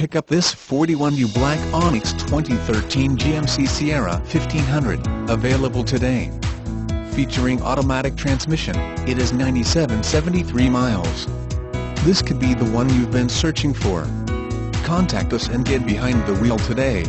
Pick up this 41U Black Onyx 2013 GMC Sierra 1500, available today. Featuring automatic transmission, it is 9773 miles. This could be the one you've been searching for. Contact us and get behind the wheel today.